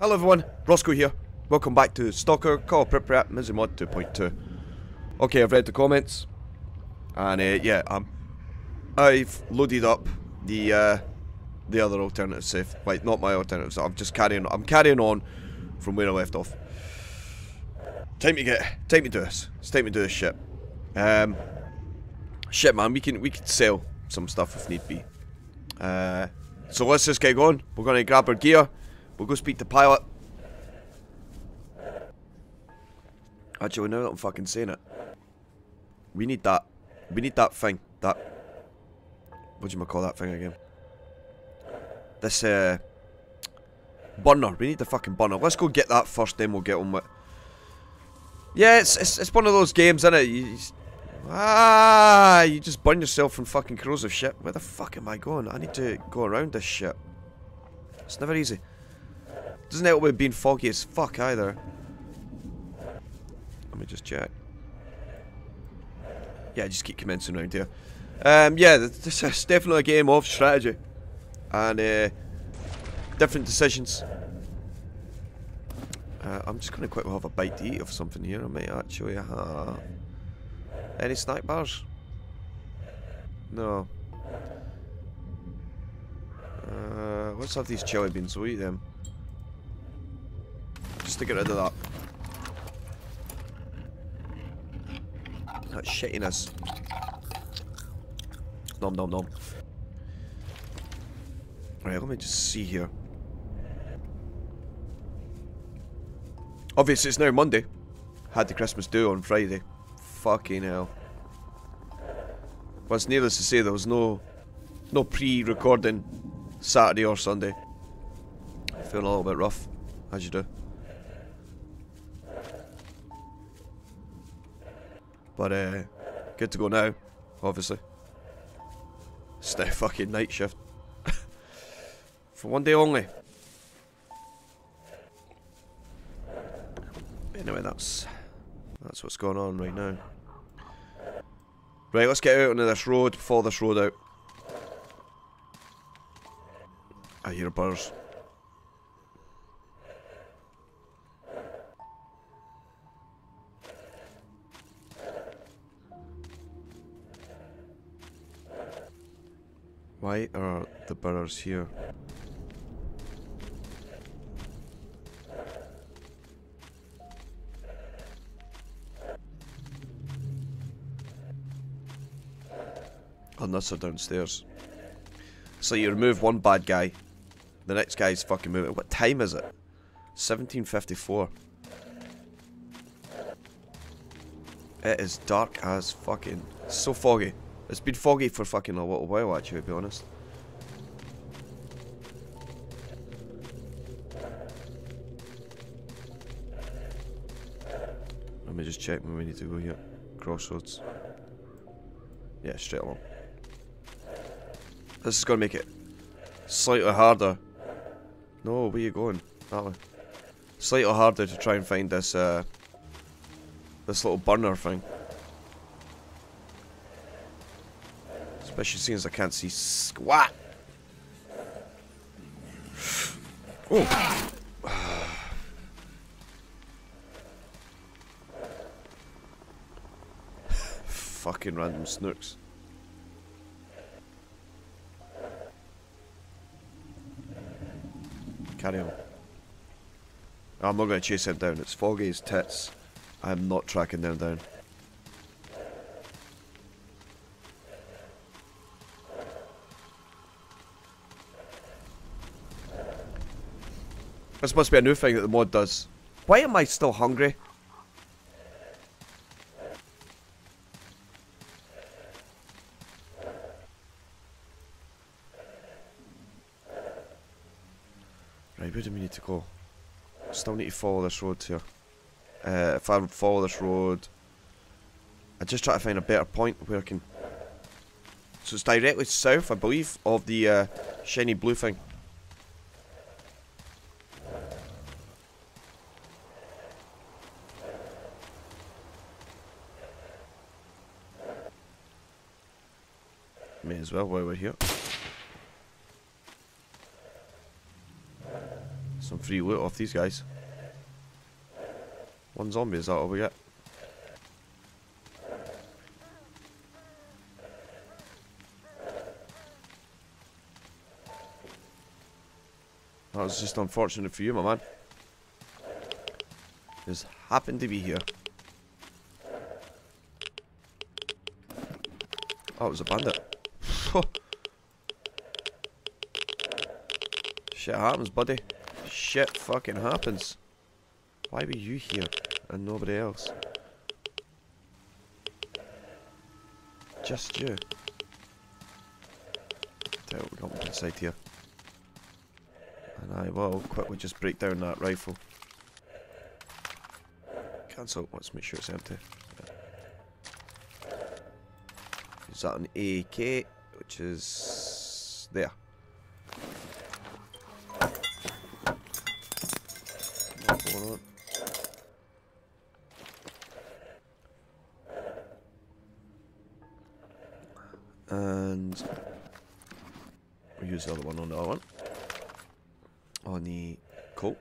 Hello everyone, Rossco here. Welcome back to Stalker Call Prep Pripyat Misery mod 2.2. Okay, I've read the comments, and uh, yeah, I've loaded up the uh, the other alternative safe. Like, not my alternative. So I'm just carrying. I'm carrying on from where I left off. Time to get. Time to this. It's time to do this shit. Um, shit, man. We can we can sell some stuff if need be. Uh, so let's just get going. We're gonna grab our gear. We'll go speak to pilot. Actually, now that I'm fucking saying it, we need that. We need that thing. That. What do you call that thing again? This uh. Burner. We need the fucking burner. Let's go get that first, then we'll get on with. Yeah, it's it's, it's one of those games, isn't it? You, you ah, you just burn yourself from fucking corrosive shit. Where the fuck am I going? I need to go around this shit. It's never easy. Doesn't help with being foggy as fuck either. Let me just check. Yeah, just keep commencing around here. Um, yeah, this is definitely a game of strategy. And, uh, different decisions. Uh, I'm just going to quickly have a bite to eat of something here. I might actually have... Any snack bars? No. Uh, let's have these chili beans. We'll eat them. Just to get rid of that. That shittiness. Nom nom nom. Right, let me just see here. Obviously, it's now Monday. Had the Christmas do on Friday. Fucking hell. Well, it's needless to say, there was no no pre-recording Saturday or Sunday. Feeling a little bit rough, as you do. But, uh, good to go now, obviously. Stay fucking night shift. For one day only. Anyway, that's that's what's going on right now. Right, let's get out onto this road, follow this road out. I hear birds. Why are the birds here? Oh, Unless they're downstairs. So you remove one bad guy, the next guy's fucking moving. What time is it? 1754. It is dark as fucking. so foggy. It's been foggy for fucking a little while actually, to be honest. Let me just check where we need to go here. Crossroads. Yeah, straight along. This is going to make it slightly harder. No, where you going? That way. Slightly harder to try and find this, uh, this little burner thing. Especially seeing as I can't see squat. Oh. Fucking random snooks. Carry on. I'm not going to chase him down. It's foggy as tits. I'm not tracking them down. This must be a new thing that the mod does. Why am I still hungry? Right, where do we need to go? Still need to follow this road here. Uh, if I follow this road, I just try to find a better point where I can. So it's directly south, I believe, of the uh, shiny blue thing. As well while we're here. Some free loot off these guys. One zombie, is that all we get? That was just unfortunate for you, my man. Just happened to be here. Oh, it was a bandit. Shit happens, buddy. Shit fucking happens. Why were you here and nobody else? Just you. Tell we got inside here. And I will quickly just break down that rifle. Cancel. Let's make sure it's empty. Is that an AK? Which is there. And we use the other one on the other one. On the coat.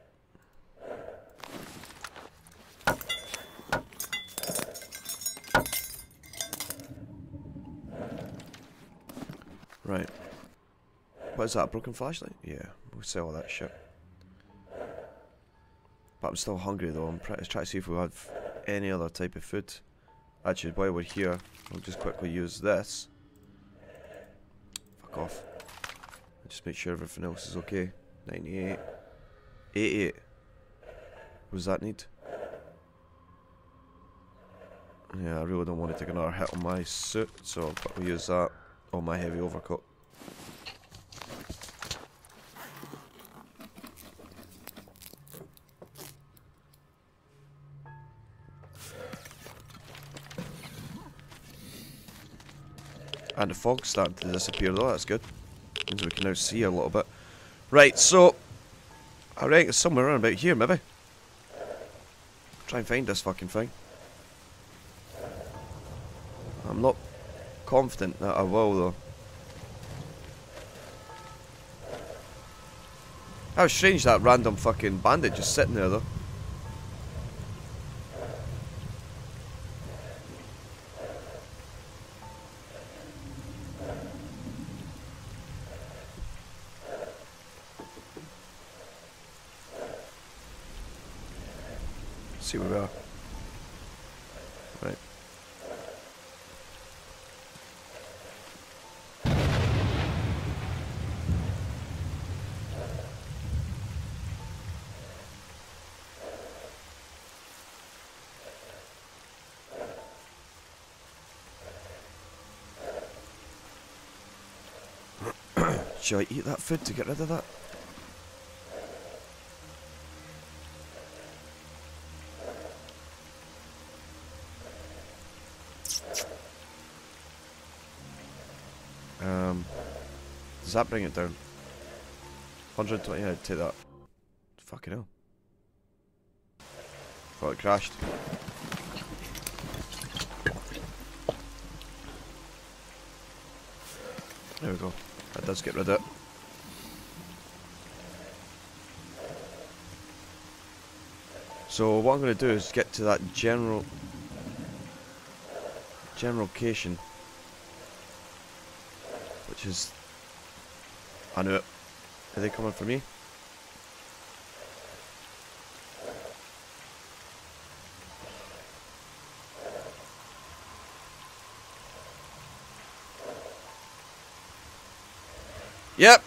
Right. What is that, a broken flashlight? Yeah, we'll sell all that shit. But I'm still hungry though, I'm trying to see if we have any other type of food. Actually, while we're here, we'll just quickly use this. Fuck off. Just make sure everything else is okay. 98. 88. What does that need? Yeah, I really don't want to take another hit on my suit, so I'll quickly use that on my heavy overcoat. The fog's starting to disappear though, that's good. Means we can now see a little bit. Right, so I reckon it's somewhere around about here maybe. Try and find this fucking thing. I'm not confident that I will though. How strange that random fucking bandit just sitting there though. see where we are. Right. Should I eat that food to get rid of that? Um, does that bring it down? 120, yeah, take that. Fucking hell. Thought it crashed. There we go. That does get rid of it. So what I'm going to do is get to that general general location which is I knew it. Are they coming for me? Yep.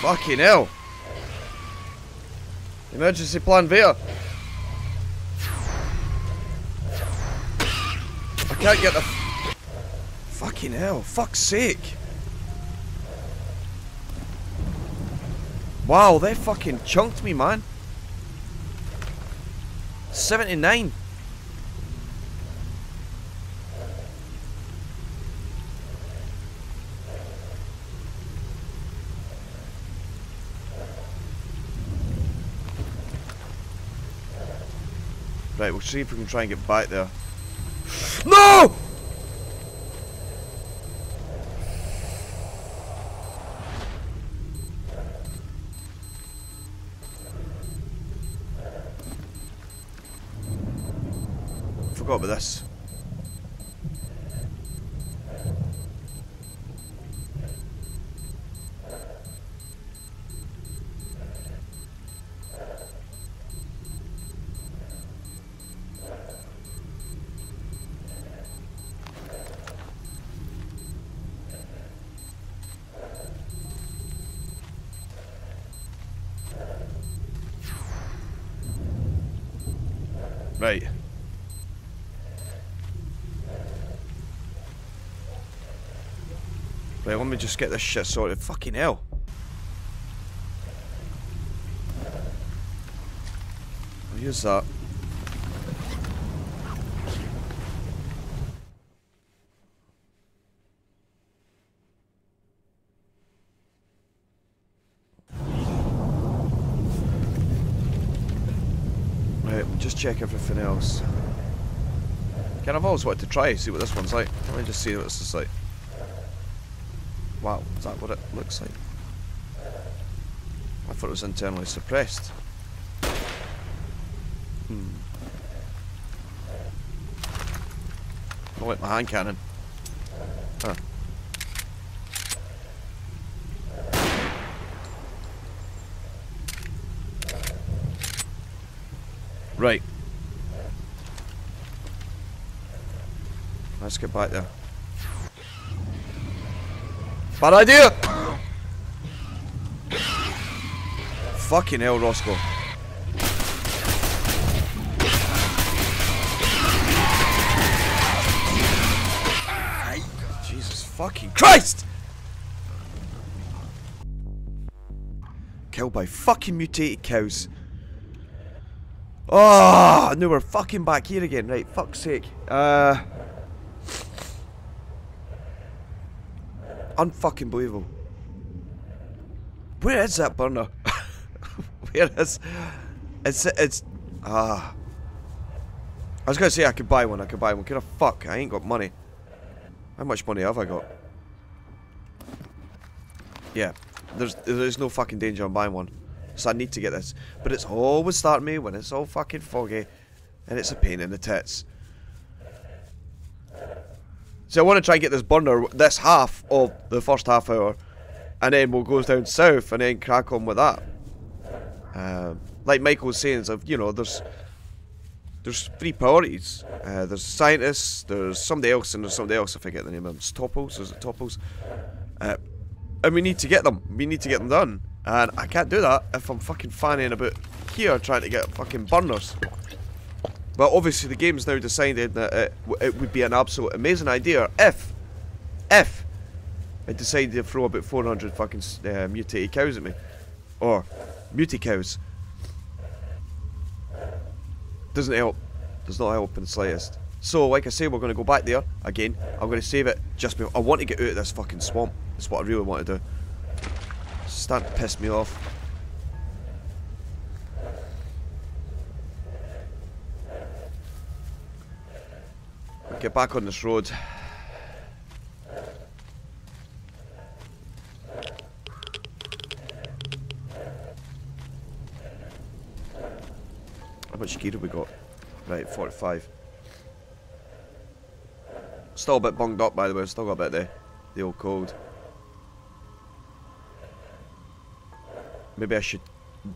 Fucking hell. Emergency plan Vita. I can't get the... Fucking hell. Fuck's sake. Wow, they fucking chunked me, man. 79. Right, we'll see if we can try and get back there. No! Forgot about Just get this shit sorted. Fucking hell. Use that. Right, just check everything else. Can I've always wanted to try see what this one's like. Let me just see what this is like. Wow, is that what it looks like? I thought it was internally suppressed. Hmm. Not like my hand cannon. Huh. Right. Let's get back there. Bad idea! Fucking hell, Rossco. Jesus fucking Christ! Killed by fucking mutated cows. Oh, no, we're fucking back here again. Right, fuck's sake. Uh... Unfucking believable. Where is that burner? Where is... It's... It's... Ah... I was gonna say I could buy one, I could buy one. Can I fuck? I ain't got money. How much money have I got? Yeah. There's there's no fucking danger on buying one. So I need to get this. But it's always starting me when it's all fucking foggy. And it's a pain in the tits. So I want to try and get this burner, this half of the first half hour. And then we'll go down south and then crack on with that. Um, like Michael was saying, you know, there's there's three priorities. Uh, there's scientists, there's somebody else, and there's somebody else, I forget the name of them. It's Topos, is it Topos? Uh, and we need to get them. We need to get them done. And I can't do that if I'm fucking fanning about here trying to get fucking burners. But obviously the game's now decided that it, it would be an absolute amazing idea if, if it decided to throw about 400 fucking uh, mutated cows at me. Or muti cows. Doesn't help. Does not help in the slightest. So, like I say, we're going to go back there again. I'm going to save it just before. I want to get out of this fucking swamp. That's what I really want to do. Starting to piss me off. Get back on this road. How much gear have we got? Right, 45. Still a bit bunged up by the way, still got a bit the, the old cold. Maybe I should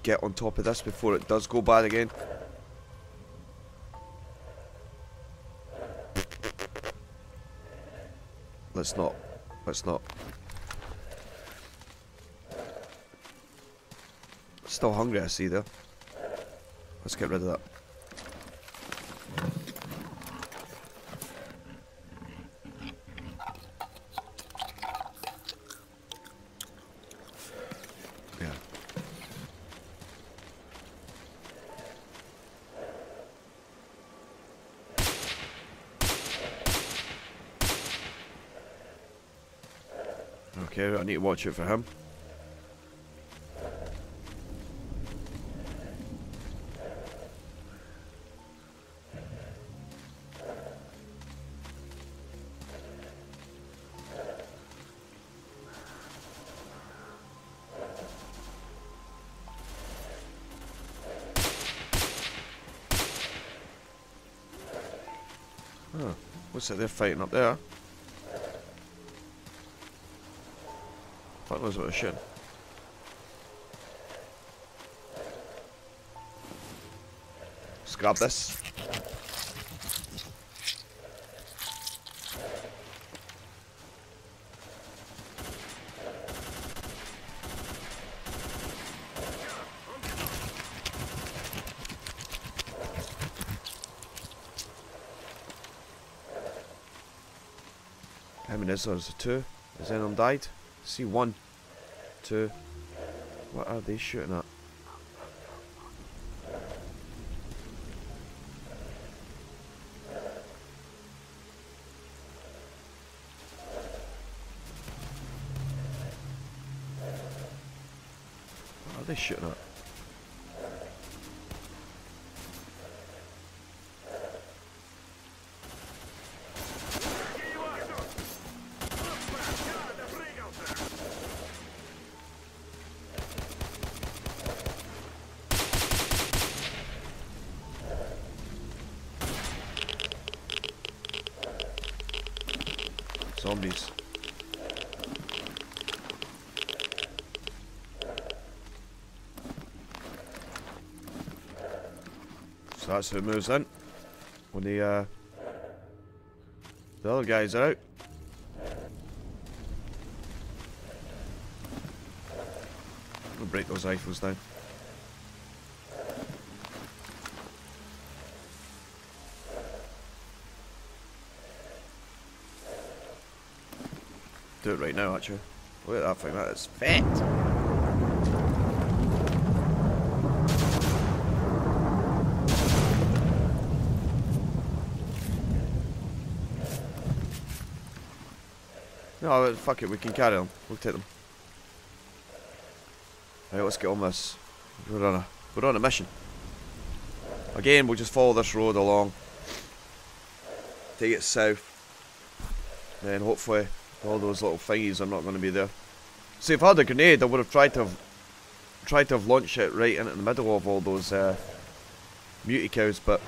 get on top of this before it does go bad again. Let's not. Let's not. Still hungry I see there. Let's get rid of that. watch it for him. Oh, what's that they're fighting up there? Knows what they're shooting. Let's grab this. How many is there? Is two? Has any of them died? see one, two. What are they shooting at? What are they shooting at? Zombies. So that's who moves in. When the uh, the other guys out. We'll break those rifles down. Do it right now, actually. Look at that thing, that is fat. Fuck it, we can carry them. We'll take them. Right, let's get on this. We're on a we're on a mission. Again, we'll just follow this road along. Take it south. Then hopefully all those little thingies are not going to be there. See, if I had a grenade, I would have tried to have tried to have launched it right into the middle of all those uh, muty cows, but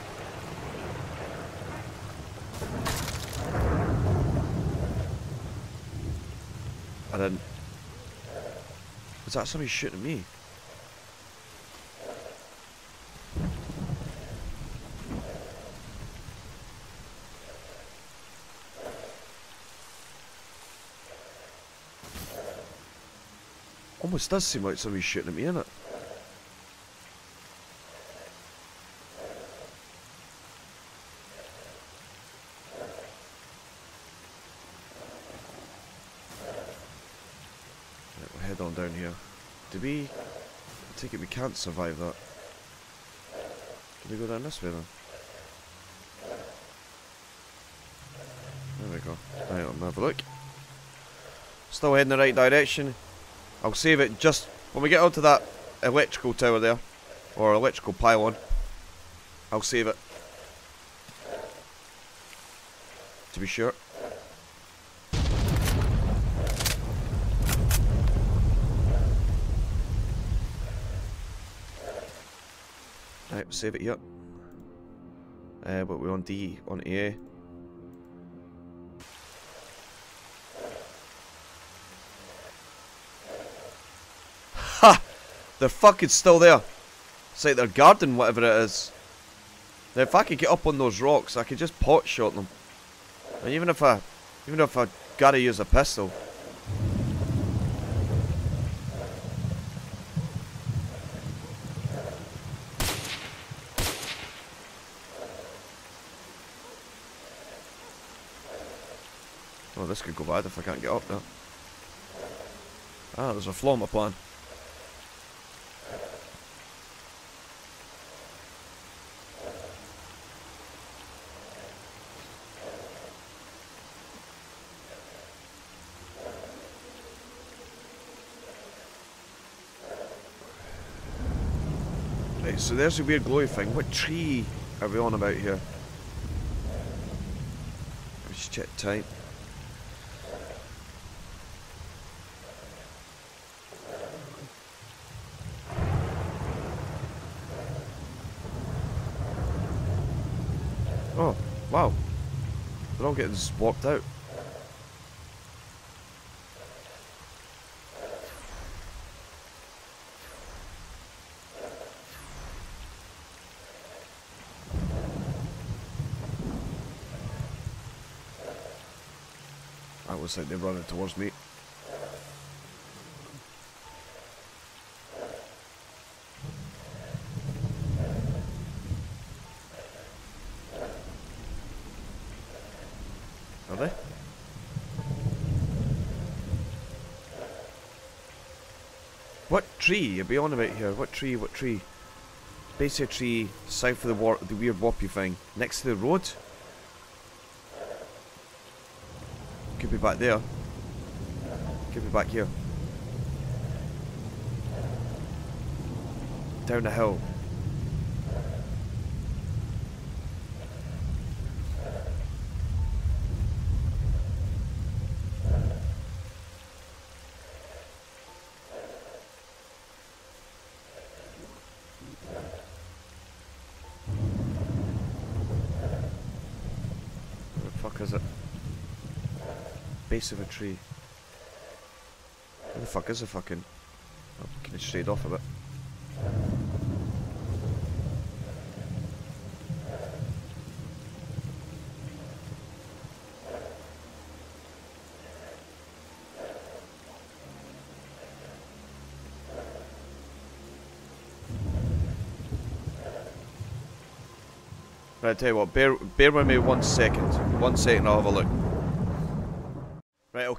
didn't. Was that somebody shooting at me? Almost does seem like somebody's shooting at me, innit? Right, we'll head on down here. Do we... I take it we can't survive that. Can we go down this way then? There we go. Right, let me have a look. Still heading in the right direction. I'll save it just when we get onto that electrical tower there, or electrical pylon. I'll save it. To be sure. Right, save it here. Uh, but we're on D, on A. Ha! They're fucking still there. It's like they're guarding whatever it is. Now if I could get up on those rocks, I could just pot shot them. And even if I, even if I gotta use a pistol. Oh, this could go if I can't get up there. Ah, there's a flaw in my plan. Right, so there's a weird glowy thing. What tree are we on about here? Let's check time. Oh, wow. They're all getting swapped out. That looks like they're running towards me. Are they? What tree you be on about here? What tree? What tree? Of a tree south of the war the weird whoppy thing. Next to the road? Could be back there. Could be back here. Down the hill. Where the fuck is it? Base of a tree. Where the fuck is the fucking... Oh, can it straight off a bit? Right, I tell you what, bear, bear with me one second. One second, I'll have a look.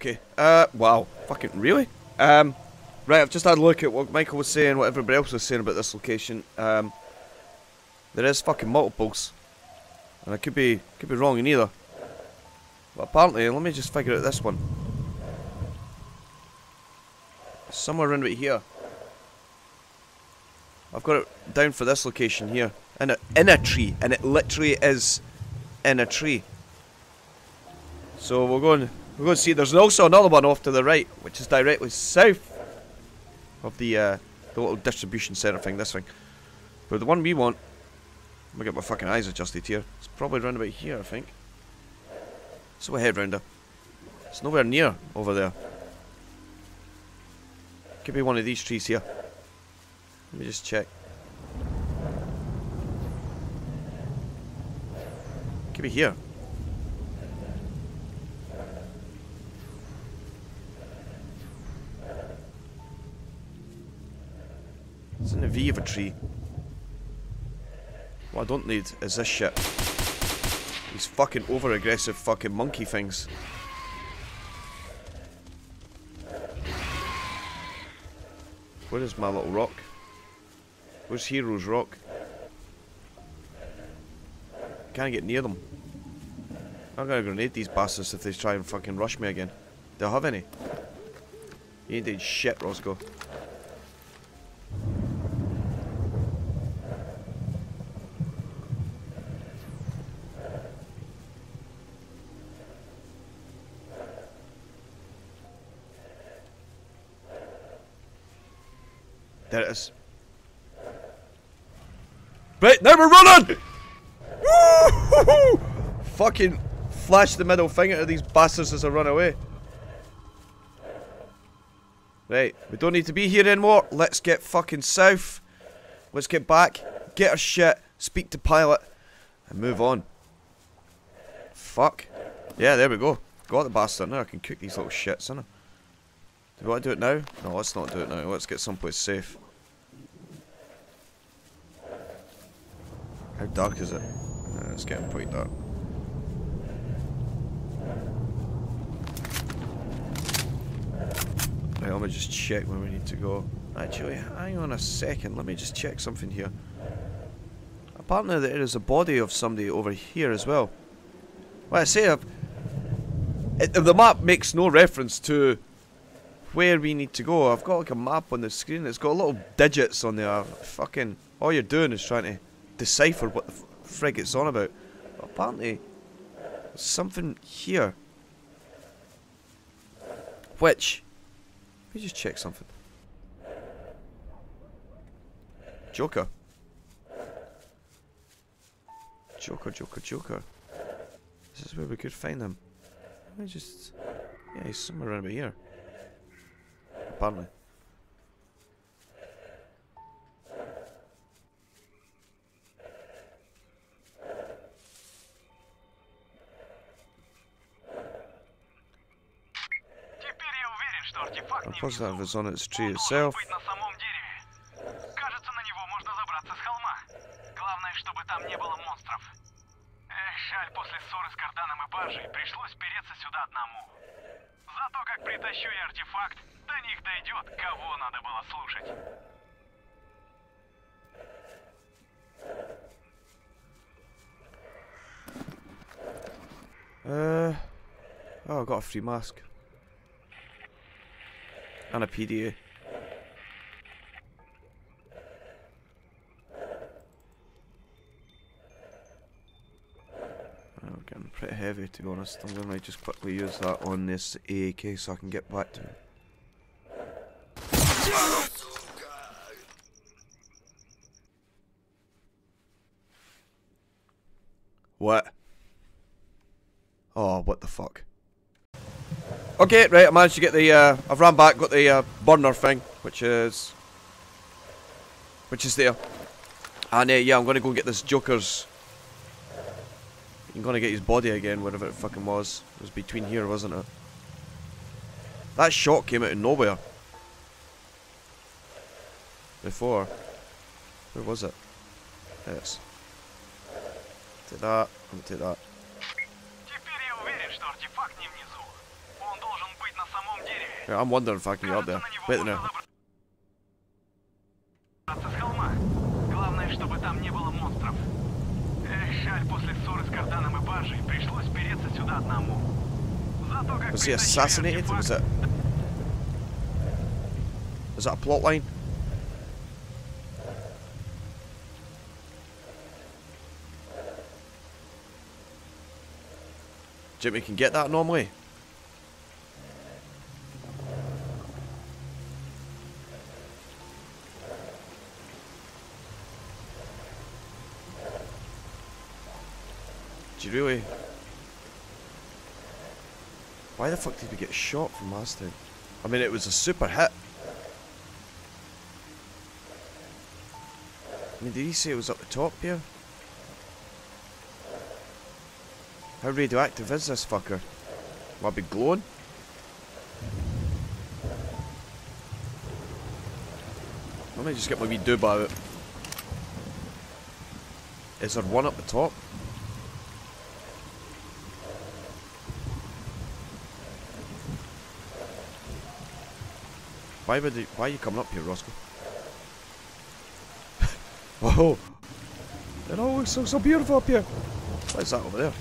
Okay. Uh, wow. Fucking, really? Um, right, I've just had a look at what Michael was saying, what everybody else was saying about this location. Um, there is fucking multiples. And I could be, could be wrong in either. But apparently, let me just figure out this one. Somewhere around right here. I've got it down for this location here. In a, in a tree. And it literally is in a tree. So we're going, we're going to see. There's also another one off to the right, which is directly south of the, uh, the little distribution centre thing, this thing. But the one we want, I'm gonna get my fucking eyes adjusted here. It's probably around about here, I think. So we head round there. It's nowhere near over there. Could be one of these trees here. Let me just check. Could be here. It's in the V of a tree. What I don't need is this shit. These fucking over aggressive fucking monkey things. Where is my little rock? Where's Hero's rock? Can't get near them. I'm gonna grenade these bastards if they try and fucking rush me again. Do I have any? You ain't doing shit, Rossco. There it is. Right, now we're running! Fucking flash the middle finger to these bastards as I run away. Right, we don't need to be here anymore. Let's get fucking south. Let's get back, get our shit, speak to pilot, and move on. Fuck. Yeah, there we go. Got the bastard. Now I can cook these little shits, innit? Do to do it now? No, let's not do it now. Let's get someplace safe. How dark is it? Uh, it's getting pretty dark. Right, let me just check where we need to go. Actually, hang on a second. Let me just check something here. Apparently there is a body of somebody over here as well. Well, I say, I've, it, the map makes no reference to where we need to go. I've got like a map on the screen. It's got little digits on there. Fucking, all you're doing is trying to decipher what the frig it's on about. But apparently, there's something here. Which, let me just check something. Joker. Joker, Joker, Joker. This is where we could find him. Me just... Yeah, he's somewhere around here. Apparently. Не positive внизу. it's on its tree itself. на самом дереве. Кажется, на него можно забраться с холма. Главное, чтобы там не было монстров. Эх, жаль, после ссоры с Карданом и Баржей пришлось переться сюда одному. Зато как притащу я артефакт, до них дойдет, кого надо было слушать. Uh, oh, I got a free mask. And a PDA. I'm getting pretty heavy to be honest. I'm gonna just quickly use that on this AAK so I can get back to it. What? Oh, what the fuck? Okay, right, I managed to get the, uh, I've ran back, got the, uh, burner thing, which is, which is there. And, uh, yeah, I'm gonna go and get this Joker's, I'm gonna get his body again, wherever it fucking was. It was between here, wasn't it? That shot came out of nowhere. Before. Where was it? Yes. Take that, and take that. дереве. Yeah, I'm wondering if I can get up Кажется, there. на него Wait можно there. забраться с холма. Главное, чтобы там не было монстров. Эх, жаль, после ссоры с Карданом и Баржей пришлось переться сюда одному. Зато как Was he притащу я assassinated? артефакт, Was it? Was that a plot line? Jimmy can get that normally. Really? Why the fuck did we get shot from last time? I mean, it was a super hit. I mean, did he say it was up the top here? How radioactive is this fucker? Will be glowing? Let me just get my wee doob out. Is there one up the top? Why would he, why are you coming up here, Rossco? Whoa! It all looks so, so beautiful up here. What is that over there?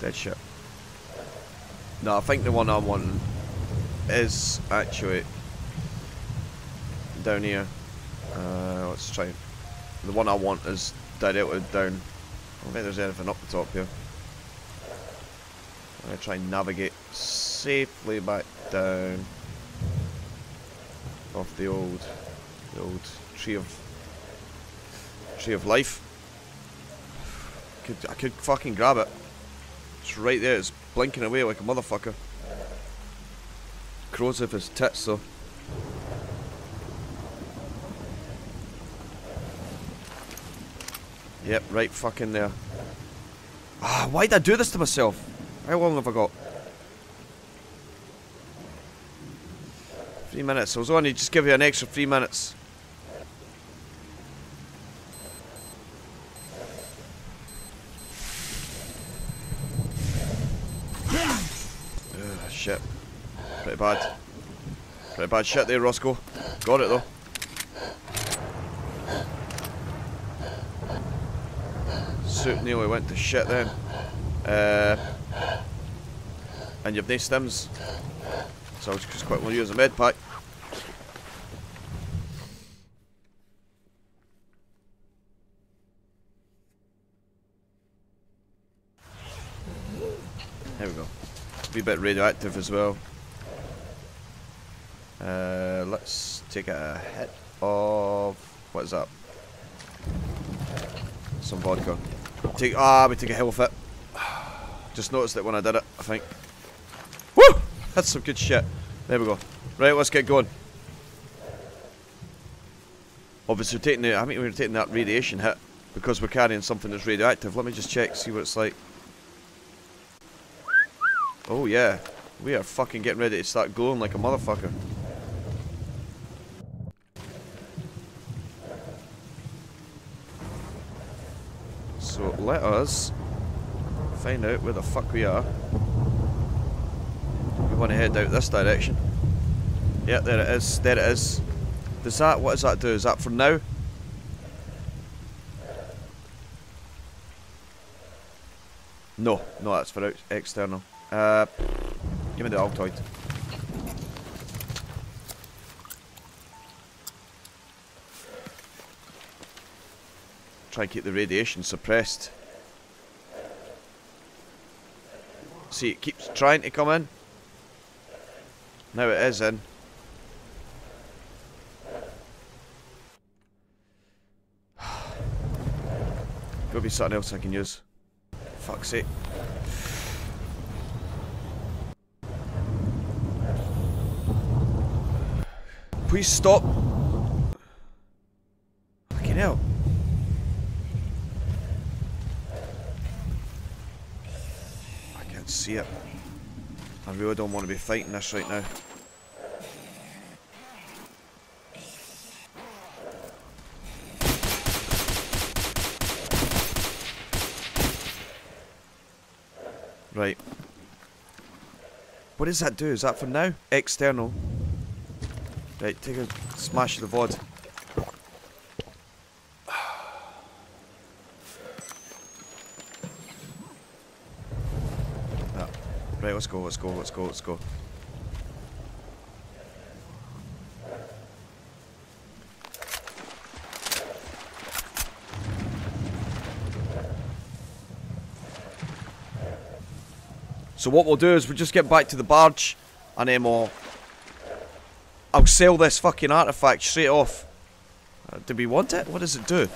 Dead shit. No, I think the one I'm wanting is actually down here. Uh, let's try. The one I want is directly down. I don't think there's anything up the top here. I'm gonna try and navigate safely back down off the old, the old tree of tree of life. Could I could fucking grab it? It's right there. It's blinking away like a motherfucker. Crows of his tits though. Yep, right fucking there. Ah, why did I do this to myself? How long have I got? Three minutes. I was only just give you an extra three minutes. Ugh, shit. Pretty bad. Pretty bad shit there, Rossco. Got it though. Suit nearly went to shit then. Uh, and you've no stims. So I'll just quickly use a med pack. There we go. Be a bit radioactive as well. Uh, let's take a hit of what is that? some vodka. Take ah, we take a hell of it. Just noticed it when I did it. I think. Woo! That's some good shit. There we go. Right, let's get going. Obviously, we're taking the. I think we are taking that radiation hit because we're carrying something that's radioactive. Let me just check, see what it's like. Oh yeah, we are fucking getting ready to start glowing like a motherfucker. So let us find out where the fuck we are. We want to head out this direction. Yeah, there it is. There it is. Does that, what does that do? Is that for now? No, no, that's for external. Uh, give me the Altoid. Try and keep the radiation suppressed. See, it keeps trying to come in. Now it is in. Gotta be something else I can use. Fuck's sake. Please stop. Fucking hell. I can't see it. I really don't want to be fighting this right now. Right. What does that do? Is that for now? External. Right, take a smash of the VOD. Ah, right, let's go, let's go, let's go, let's go. So what we'll do is we'll just get back to the barge and then we'll... I'll sell this fucking artifact straight off. Uh, do we want it? What does it do?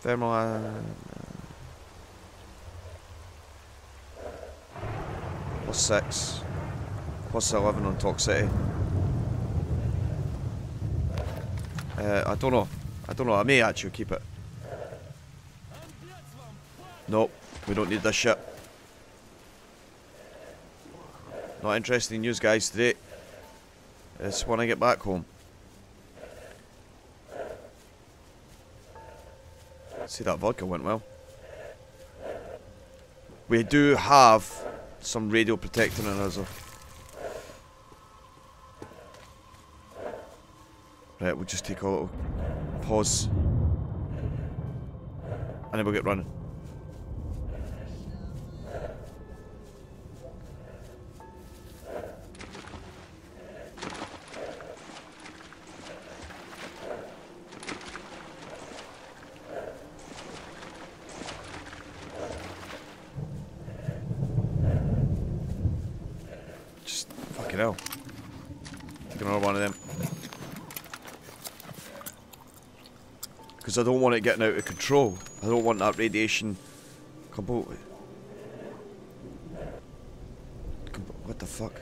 Thermal... Uh, plus 6. Plus 11 on Toxicity. Uh, I don't know. I don't know. I may actually keep it. Nope, we don't need this shit. Not interested in news guys today. It's when I get back home. See that vodka went well. We do have some radio protecting on us. Right, we'll just take a little pause. And then we'll get running. hell. Take another one of them. Because I don't want it getting out of control. I don't want that radiation completely. What the fuck?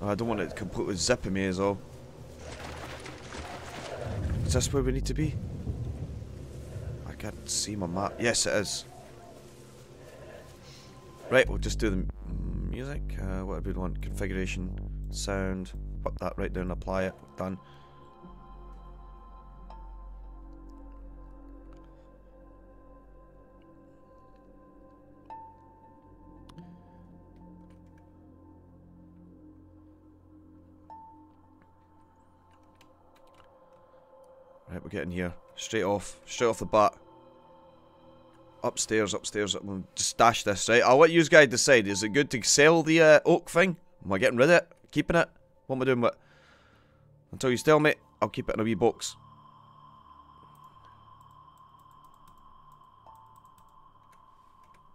I don't want it completely zipping me as well. Is this where we need to be? I can't see my map. Yes, it is. Right, we'll just do the music. Uh, what do we want? Configuration, sound. Put that right down, apply it. Done. Getting here. Straight off. Straight off the bat. Upstairs, upstairs. We'll just stash this, right? I'll let you guys decide. Is it good to sell the uh, oak thing? Am I getting rid of it? Keeping it? What am I doing with it? Until you tell me, I'll keep it in a wee box.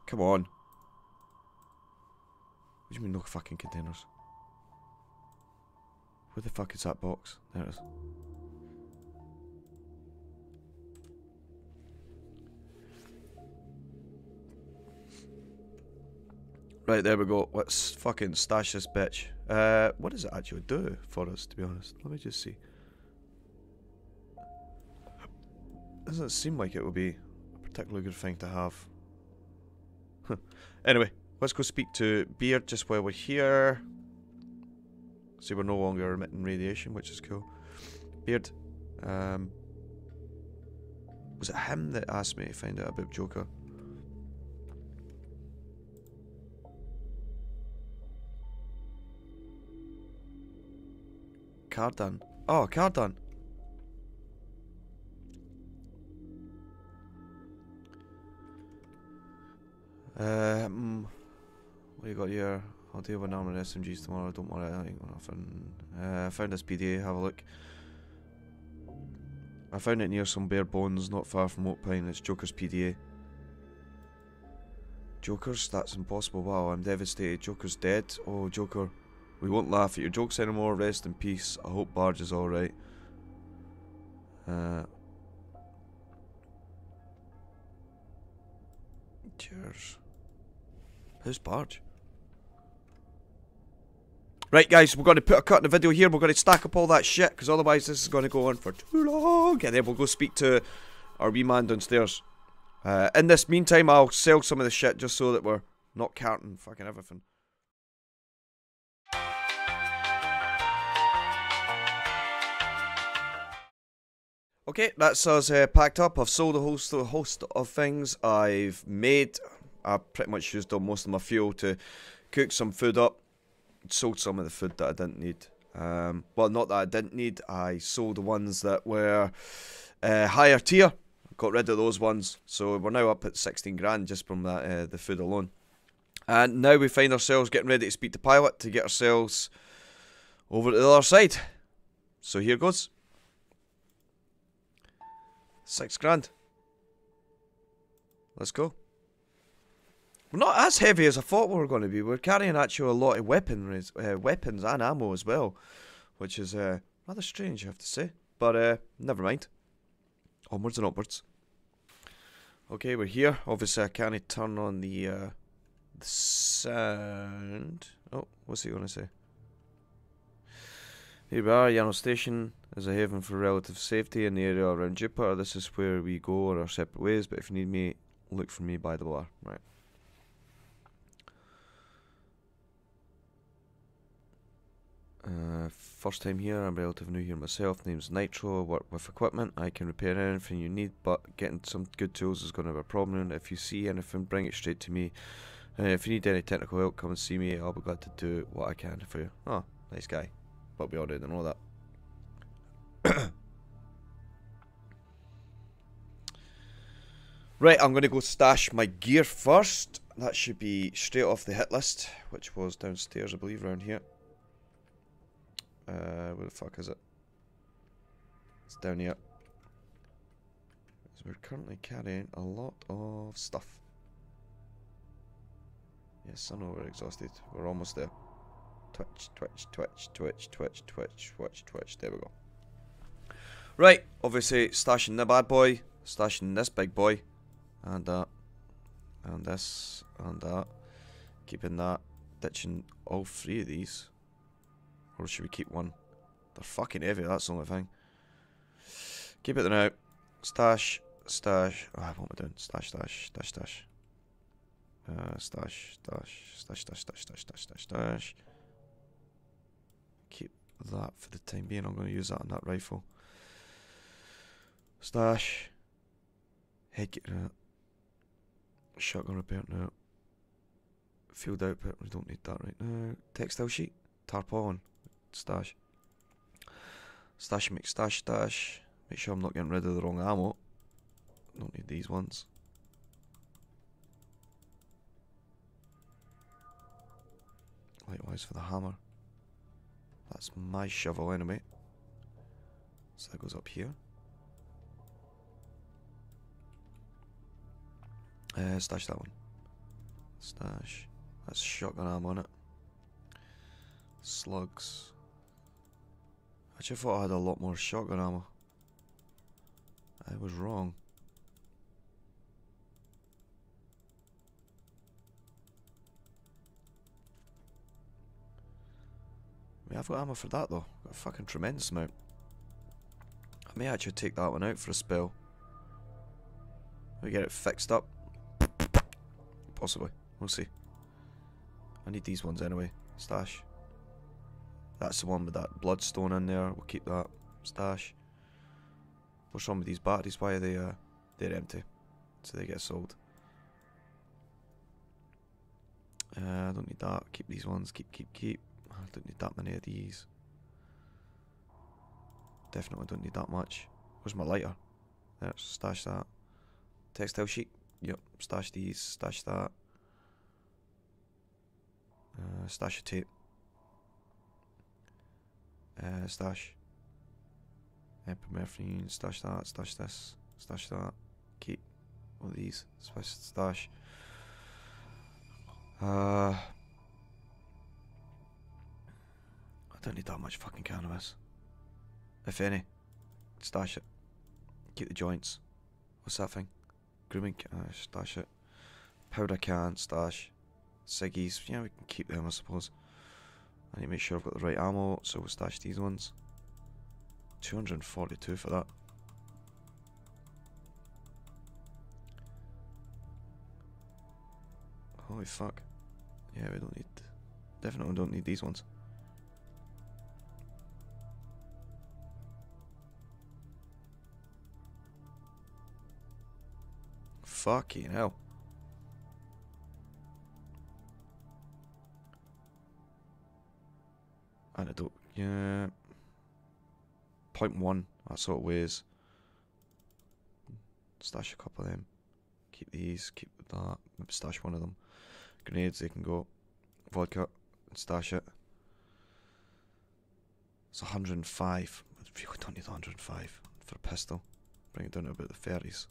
Come on. What do you mean no fucking containers? Where the fuck is that box? There it is. Right, there we go. Let's fucking stash this bitch. Uh, what does it actually do for us, to be honest? Let me just see. Doesn't seem like it would be a particularly good thing to have. anyway, let's go speak to Beard just while we're here. See, we're no longer emitting radiation, which is cool. Beard, um, was it him that asked me to find out about Joker? Cardan. Oh, Cardan. Um, what you got here? I'll deal with armored SMGs tomorrow. Don't worry, I. Uh, I found this PDA. Have a look. I found it near some bare bones, not far from Oak Pine. It's Joker's PDA. Joker's? That's impossible. Wow, I'm devastated. Joker's dead. Oh, Joker. We won't laugh at your jokes anymore. Rest in peace. I hope Barge is alright. Uh, cheers. Who's Barge? Right, guys, we're going to put a cut in the video here. We're going to stack up all that shit, because otherwise this is going to go on for too long. And then we'll go speak to our wee man downstairs. Uh, in this meantime, I'll sell some of the shit just so that we're not carting fucking everything. Okay, that's us uh, packed up. I've sold a host, a host of things. I've made. I pretty much used up most of my fuel to cook some food up. Sold some of the food that I didn't need. Um, well, not that I didn't need. I sold the ones that were uh, higher tier. Got rid of those ones. So we're now up at 16 grand just from that uh, the food alone. And now we find ourselves getting ready to speak to pilot to get ourselves over to the other side. So here goes. Six grand. Let's go. We're not as heavy as I thought we were going to be. We're carrying actually a lot of weaponry, uh, weapons and ammo as well, which is uh, rather strange, I have to say. But uh, never mind. Onwards and upwards. Okay, we're here. Obviously, I can't turn on the, uh, the sound. Oh, what's he going to say? Here we are, Yanov Station is a haven for relative safety in the area around Jupiter. This is where we go on our separate ways, but if you need me, look for me by the bar. Right. Uh, first time here, I'm relatively new here myself. Name's Nitro, I work with equipment. I can repair anything you need, but getting some good tools is going to be a problem. If you see anything, bring it straight to me. Uh, if you need any technical help, come and see me. I'll be glad to do what I can for you. Oh, nice guy. But we already know that. right, I'm going to go stash my gear first. That should be straight off the hit list, which was downstairs, I believe, around here. Uh, where the fuck is it? It's down here. So we're currently carrying a lot of stuff. Yes, I know we're exhausted. We're almost there. Twitch, twitch, twitch, twitch, twitch, twitch, twitch, twitch. There we go. Right, obviously stashing the bad boy, stashing this big boy, and that, and this, and that. Keeping that, ditching all three of these. Or should we keep one? They're fucking heavy, that's the only thing. Keep it there now. Stash, stash. Oh, what am I doing? Stash, stash, stash, stash. Uh, stash, stash, stash, stash, stash, stash, stash, stash, stash. Keep that for the time being. I'm going to use that on that rifle. Stash. Head get that. Shotgun repair now. Field output. We don't need that right now. Textile sheet. Tarpaulin. Stash. Stash make stash stash. Make sure I'm not getting rid of the wrong ammo. Don't need these ones. Likewise for the hammer. That's my shovel anyway. So that goes up here. Uh, stash that one. Stash. That's shotgun ammo on it. Slugs. I Actually, thought I had a lot more shotgun ammo. I was wrong. I mean, I've got ammo for that though. Got a fucking tremendous amount. I may actually take that one out for a spell. We get it fixed up. Possibly. We'll see. I need these ones anyway. Stash. That's the one with that bloodstone in there. We'll keep that. Stash. What's wrong with these batteries? Why are they uh they're empty? So they get sold. Uh, I don't need that. Keep these ones. Keep, keep, keep. I don't need that many of these. Definitely don't need that much. Where's my lighter? There, stash that. Textile sheet. Yep, stash these. Stash that. Uh, stash a tape. Uh, stash. Epinephrine. Stash that. Stash this. Stash that. Keep all these. Stash. Uh, I don't need that much fucking cannabis. If any. Stash it. Keep the joints. What's that thing? Grooming can. Uh, stash it. Powder can. Stash. Siggies. Yeah, we can keep them, I suppose. I need to make sure I've got the right ammo, so we'll stash these ones. 242 for that. Holy fuck. Yeah, we don't need... Definitely don't need these ones. Fucking hell. Antidote. Yeah. Point one. That's what it weighs. Stash a couple of them. Keep these. Keep that. Maybe stash one of them. Grenades, they can go. Vodka. And Stash it. It's 105. I really don't need 105 for a pistol. Bring it down to about the 30s.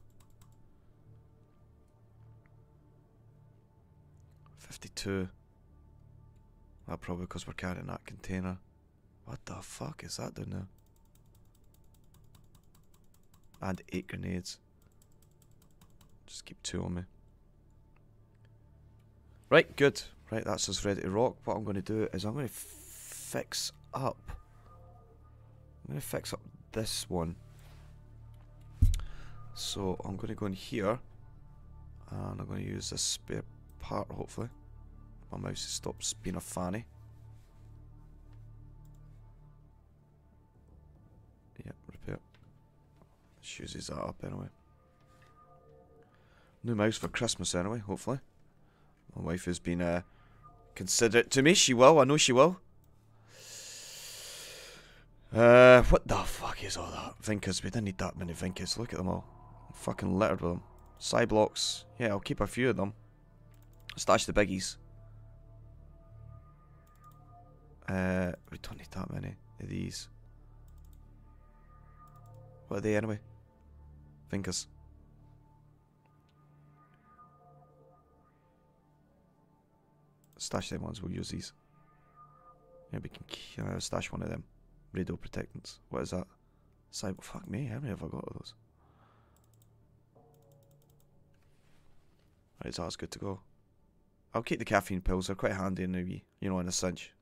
52. That probably because we're carrying that container. What the fuck is that down there? And eight grenades. Just keep two on me. Right, good. Right, that's us ready to rock. What I'm going to do is I'm going to fix up. I'm going to fix up this one. So I'm going to go in here. And I'm going to use this spare hopefully. My mouse stops being a fanny. Yep, repair. Uses that up anyway. New mouse for Christmas anyway, hopefully. My wife has been uh, considerate to me. She will, I know she will. Uh, what the fuck is all that? Vinkers, we didn't need that many Vinkers. Look at them all. I'm fucking littered with them. Cyblocks, yeah, I'll keep a few of them. Stash the biggies. Uh, we don't need that many of these. What are they anyway? Fingers. Stash them ones, we'll use these. Yeah, we can uh, stash one of them. Radio protectants. What is that? Cyber. Fuck me, how many have I got of those? Right, so that's good to go. I'll keep the caffeine pills, they're quite handy in the, you know, in a cinch.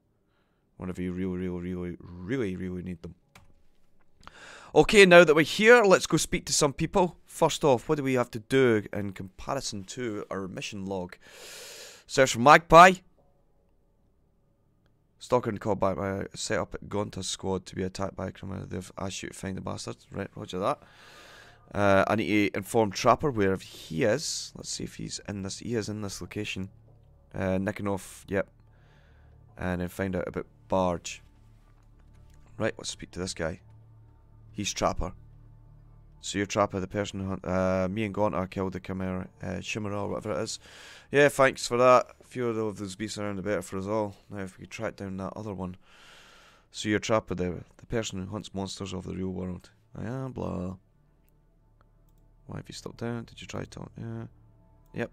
Whenever you really, really, really, really, really need them. Okay, now that we're here, let's go speak to some people. First off, what do we have to do in comparison to our mission log? Search for Magpie. Stalker and call back my set up at Gonta squad to be attacked by a criminal. They've asked you to find the bastard. Right, roger that. Uh, I need to inform Trapper wherever he is. Let's see if he's in this. He is in this location. Uh, Nikonov, yep. And then find out about Barge. Right, let's speak to this guy. He's Trapper. So you're Trapper, the person who, uh, me and Gonta killed the Chimera, uh, Chimera or whatever it is. Yeah, thanks for that. A few of those beasts around, the better for us all. Now if we could track down that other one. So you're Trapper, the, the person who hunts monsters of the real world. Yeah, blah. Why have you stopped down? Did you try to? Yeah. Yep.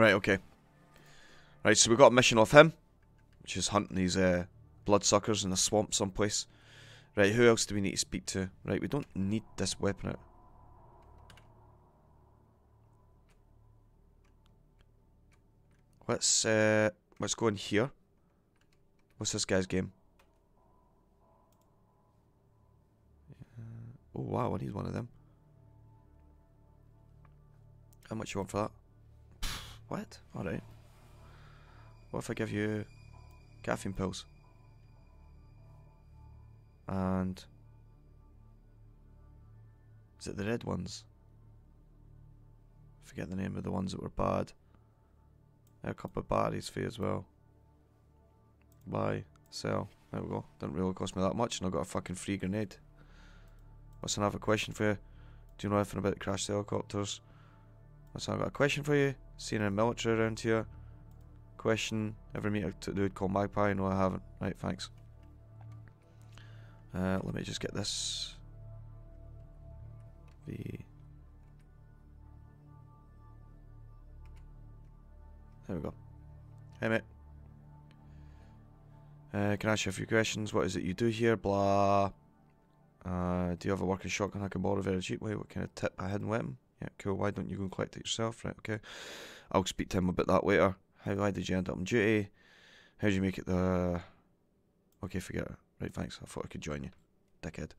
Right, okay. Right, so we've got a mission off him, which is hunting these uh, bloodsuckers in a swamp someplace. Right, who else do we need to speak to? Right, we don't need this weapon out. Let's uh, let's go in here. What's this guy's game? Uh, oh wow, I need one of them. How much you want for that? What? Alright. What if I give you caffeine pills? And is it the red ones? Forget the name of the ones that were bad. A couple of batteries for you as well. Buy, sell. There we go. Didn't really cost me that much, and I got a fucking free grenade. What's another question for you? Do you know anything about crashed helicopters? What's I got a question for you? Seen any military around here? Question. Ever meet a dude called Magpie? No, I haven't. Right, thanks. Uh, let me just get this. The. There we go. Hey, mate. Uh, can I ask you a few questions? What is it you do here? Blah. Uh, do you have a working shotgun I can borrow very cheaply? What kind of tip a hidden weapon? Yeah, cool. Why don't you go and collect it yourself? Right, okay. I'll speak to him about that later. How why did you end up on duty? How did you make it the... Okay, forget it. Right, thanks. I thought I could join you. Dickhead.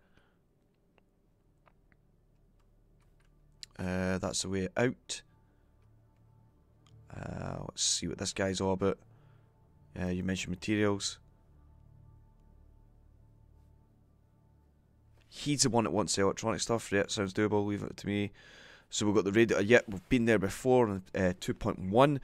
Uh, that's the way out. Uh, let's see what this guy's all about. Uh, you mentioned materials. He's the one that wants the electronic stuff. Yeah, sounds doable. Leave it to me. So we've got the radio. Yeah, we've been there before uh, 2.1.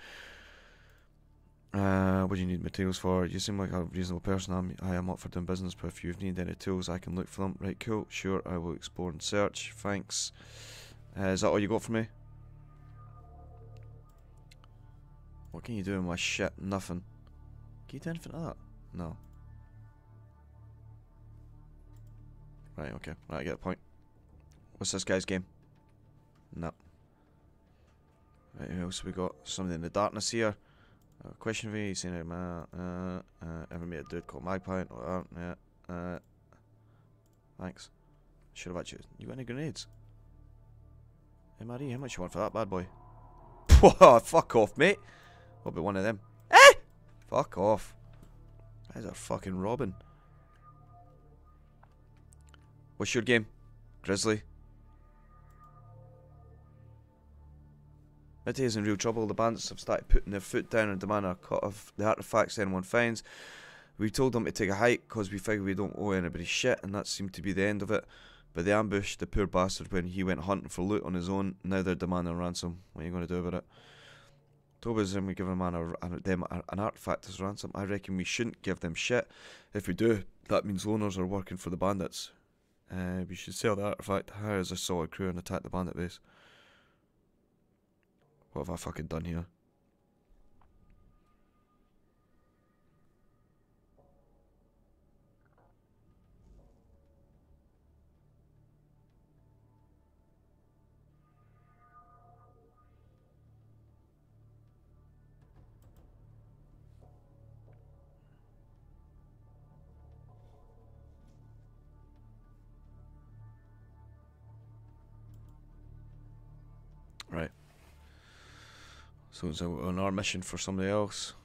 Uh, what do you need materials for? You seem like a reasonable person. I'm, I am up for doing business, but if you need any tools, I can look for them. Right, cool. Sure, I will explore and search. Thanks. Uh, is that all you got for me? What can you do with my shit? Nothing. Can you do anything like that? No. Right, okay. Right, I get the point. What's this guy's game? No. Right, who else we got? Somebody in the darkness here. Question for you, seen it, man? Uh, uh, ever met a dude called Magpie? Oh, yeah. Uh, thanks. Should have actually. You got any grenades? MRE, how much you want for that bad boy? fuck off, mate. What about one of them? Eh! Fuck off. Guys a fucking Robin. What's your game? Grizzly? Mitay is in real trouble. The bandits have started putting their foot down and demanding a cut of the artifacts anyone finds. We told them to take a hike because we figured we don't owe anybody shit, and that seemed to be the end of it. But they ambushed the poor bastard when he went hunting for loot on his own. Now they're demanding ransom. What are you going to do about it? Toba's and we give a man a, them an artifact as ransom. I reckon we shouldn't give them shit. If we do, that means loners are working for the bandits. Uh, we should sell the artifact, hire as a solid crew and attack the bandit base. What have I fucking done here? So it's on our mission for somebody else.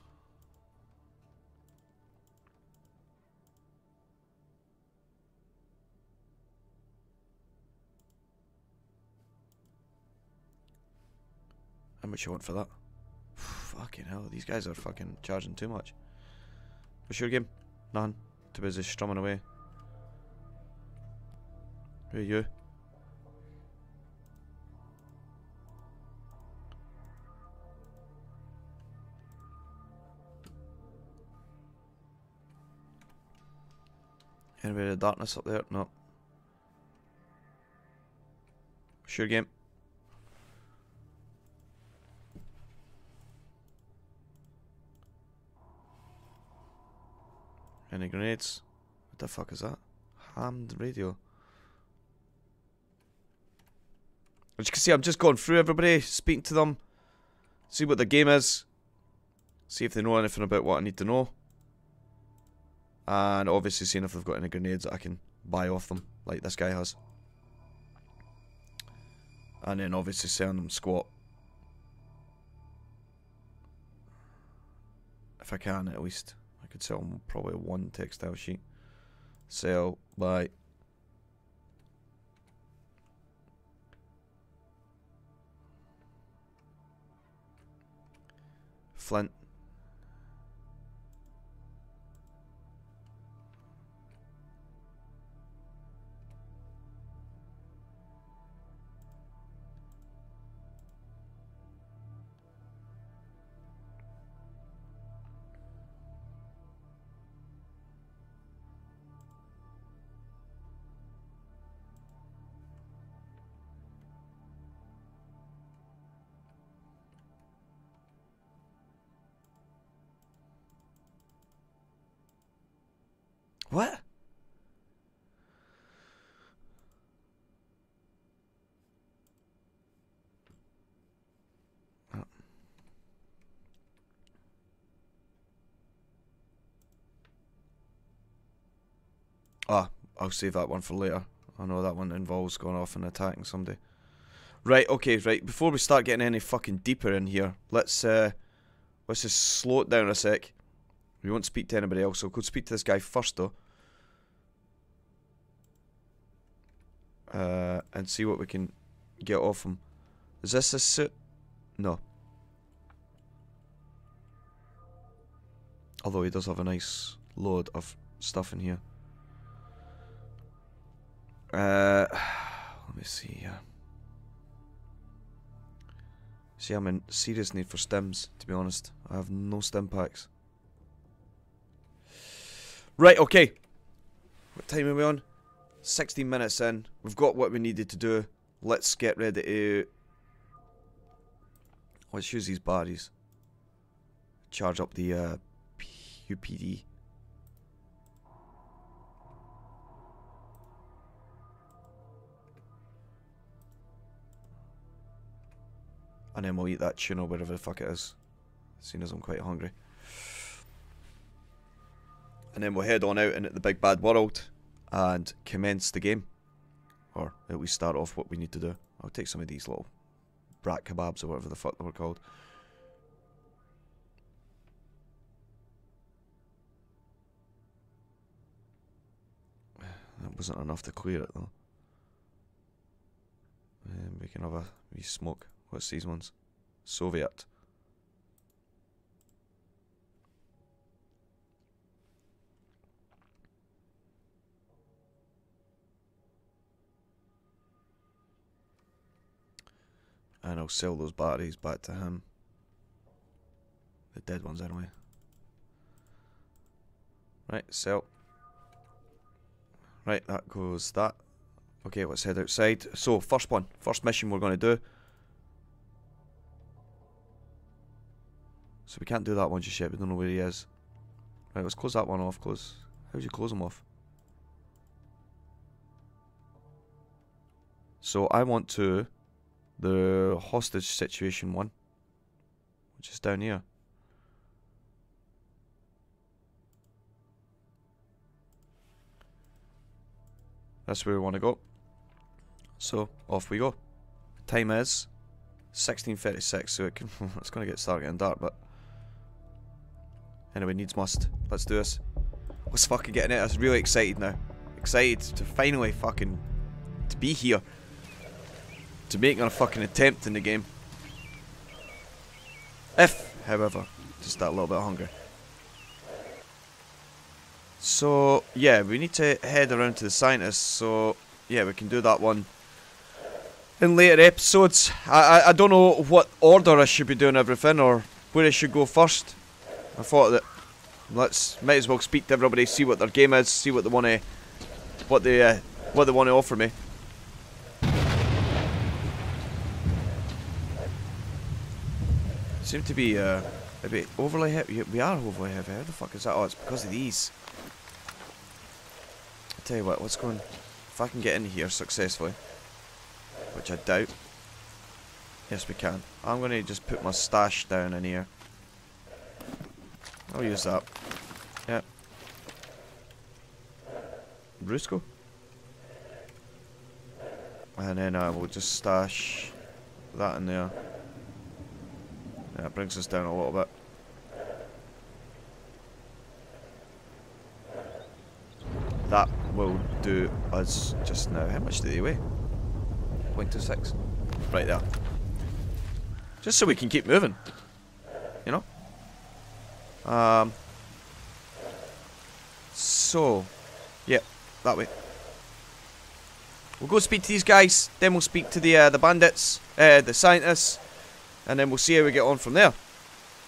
How much you want for that? fucking hell, these guys are fucking charging too much. What's your game? None. Too busy strumming away. Who are you? Any bit of darkness up there? No. Sure game. Any grenades? What the fuck is that? Hammed radio. As you can see, I'm just going through everybody, speaking to them, see what the game is, see if they know anything about what I need to know, and obviously seeing if they've got any grenades that I can buy off them, like this guy has. And then obviously selling them squat. If I can, at least. I could sell them probably one textile sheet. Sell, buy. Flint. Ah, I'll save that one for later. I know that one involves going off and attacking somebody. Right, okay, right. Before we start getting any fucking deeper in here, let's uh let's just slow it down a sec. We won't speak to anybody else, so we'll speak to this guy first though. Uh, and see what we can get off him. Is this a suit? No. Although he does have a nice load of stuff in here. Uh, let me see here. See, I'm in serious need for stems, to be honest. I have no stem packs. Right, okay. What time are we on? 16 minutes in. We've got what we needed to do. Let's get ready to... Let's use these batteries. Charge up the uh, UPD. And then we'll eat that tuna, whatever the fuck it is. Seeing as I'm quite hungry. And then we'll head on out into the big bad world and commence the game. Or at least start off what we need to do. I'll take some of these little brat kebabs or whatever the fuck they were called. That wasn't enough to clear it though. Um, we can have a wee smoke. What's these ones? Soviet. And I'll sell those batteries back to him. The dead ones anyway. Right, sell. Right, that goes that. Okay, let's head outside. So, first one. First mission we're going to do. So we can't do that one just yet. We don't know where he is. Right, let's close that one off. Close. How do you close them off? So I want to the hostage situation one, which is down here. That's where we want to go. So off we go. Time is 16:36, so it can, it's going to get started getting dark, but anyway, needs must. Let's do this. Let's fucking get in it. I was really excited now. Excited to finally fucking to be here to make a fucking attempt in the game. If, however, just that little bit of hunger. So, yeah, we need to head around to the scientists, so, yeah, we can do that one in later episodes. I, I, I don't know what order I should be doing everything, or where I should go first. I thought that, let's, might as well speak to everybody, see what their game is, see what they want to, what they, uh, what they want to offer me. Seem to be uh, a bit overly heavy. We are overly heavy. How the fuck is that? Oh, it's because of these. I tell you what, what's going? If I can get in here successfully, which I doubt. Yes, we can. I'm going to just put my stash down in here. I'll use that. Yep. Rossco. And then I will just stash that in there. Yeah, brings us down a little bit. That will do us just now. How much do they weigh? 0.26. Right there. Just so we can keep moving. You know? Um. So. Yep, that way. We'll go speak to these guys, then we'll speak to the uh, the bandits, uh, the scientists, and then we'll see how we get on from there.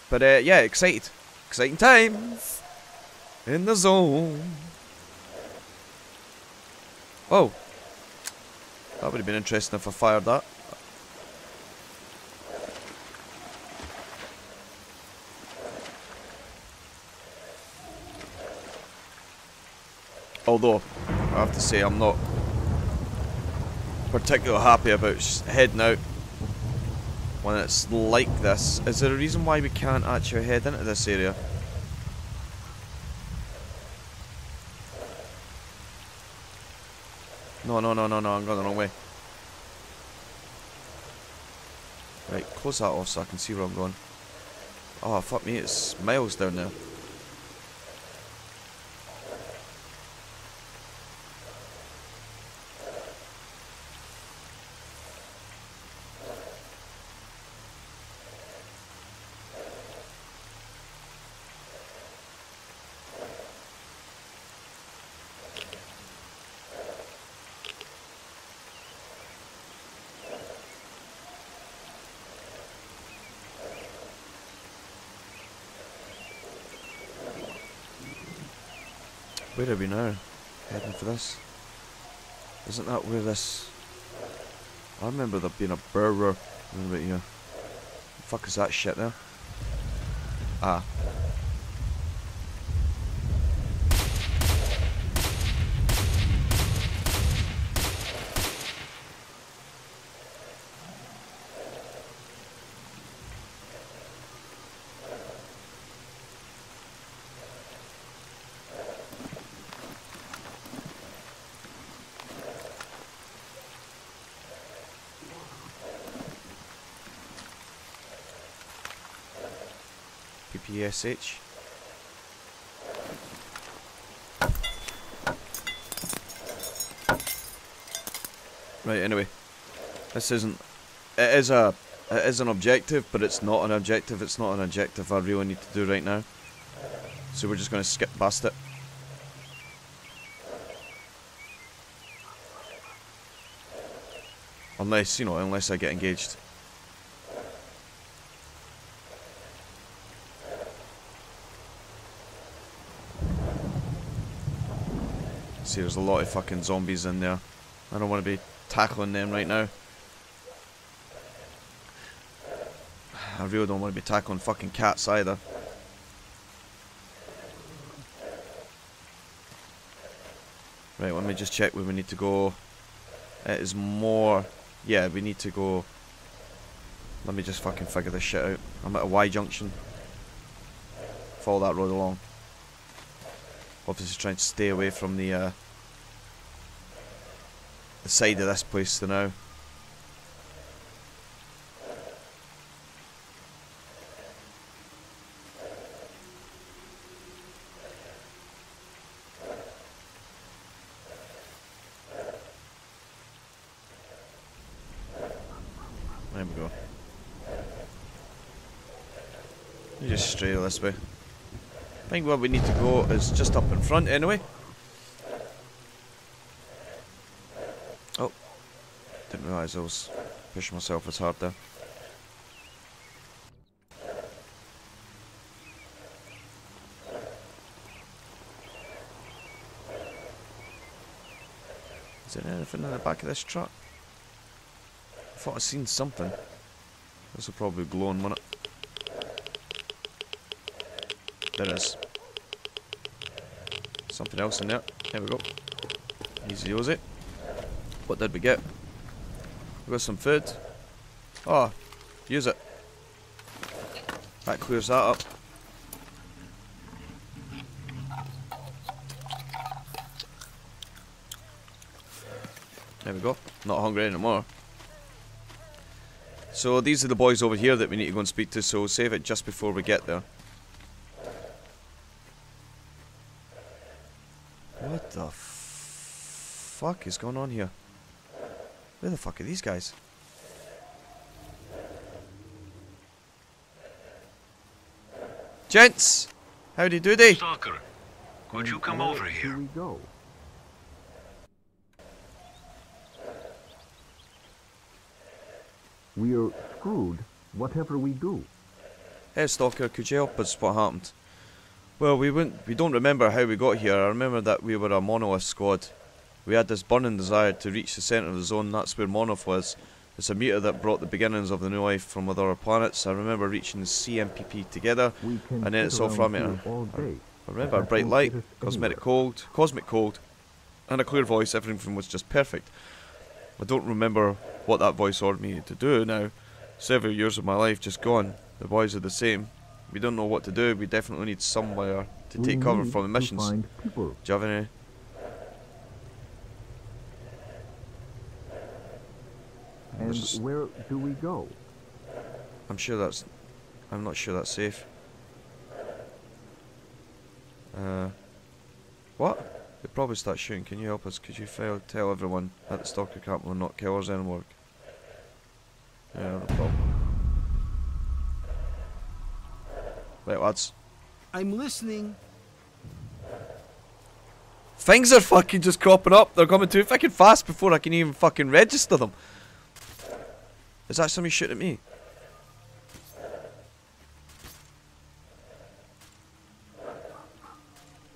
But uh, yeah, excited. Exciting times. In the zone. Oh. That would have been interesting if I fired that. Although, I have to say I'm not particularly happy about heading out when it's like this. Is there a reason why we can't actually head into this area? No, no, no, no, no, I'm going the wrong way. Right, close that off so I can see where I'm going. Oh, fuck me, it's miles down there. Where are we now? Heading for this? Isn't that where this... I remember there being a burger right here. The fuck is that shit there? Ah. PPSH. Right, anyway. This isn't... It is a... It is an objective, but it's not an objective. It's not an objective I really need to do right now. So we're just going to skip past it. Unless, you know, unless I get engaged. See, there's a lot of fucking zombies in there. I don't want to be tackling them right now. I really don't want to be tackling fucking cats either. Right, let me just check where we need to go. It is more... Yeah, we need to go... Let me just fucking figure this shit out. I'm at a Y junction. Follow that road along. Obviously trying to stay away from the, uh, side of this place to now. There we go. You just this way. I think where we need to go is just up in front anyway. Oh. Didn't realise I was pushing myself as hard there. Is there anything in the back of this truck? I thought I'd seen something. This will probably glow in, won't it? There is. Something else in there. There we go. Easy use it. What did we get? We got some food. Oh, Use it. That clears that up. There we go. Not hungry anymore. So these are the boys over here that we need to go and speak to, so we'll save it just before we get there. What the fuck is going on here? Where the fuck are these guys? Gents! Howdy doody! Stalker, could you come over here? we go? We're screwed, whatever we do. Hey Stalker, could you help us? What happened? Well, we wouldn't, we don't remember how we got here. I remember that we were a monolith squad. We had this burning desire to reach the centre of the zone. That's where Monolith was. It's a meteor that brought the beginnings of the new life from other planets. I remember reaching the CNPP together, and then it's all from it. here. I remember a bright light, cosmetic cold, cosmic cold, and a clear voice. Everything was just perfect. I don't remember what that voice ordered me to do now. Several years of my life just gone. The boys are the same. We don't know what to do. We definitely need somewhere to We take cover from the emissions. Do you have any? And This is- where do we go? I'm sure that's. I'm not sure that's safe. Uh, what? They probably start shooting. Can you help us? Could you fail, tell everyone at the stalker camp will not kill us anymore? Yeah, no problem. Right, lads. I'm listening. Things are fucking just cropping up. They're coming too fucking fast before I can even fucking register them. Is that somebody shooting at me?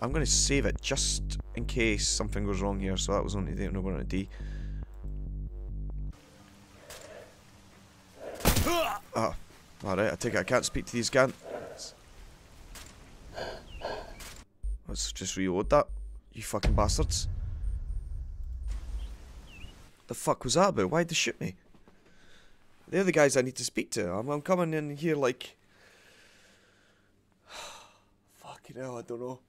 I'm gonna save it just in case something goes wrong here. So that was only the number on a D. Oh, alright. I take it I can't speak to these guys. Let's just reload that. You fucking bastards. The fuck was that about? Why'd they shoot me? They're the guys I need to speak to. I'm, I'm coming in here like. Fucking hell, I don't know.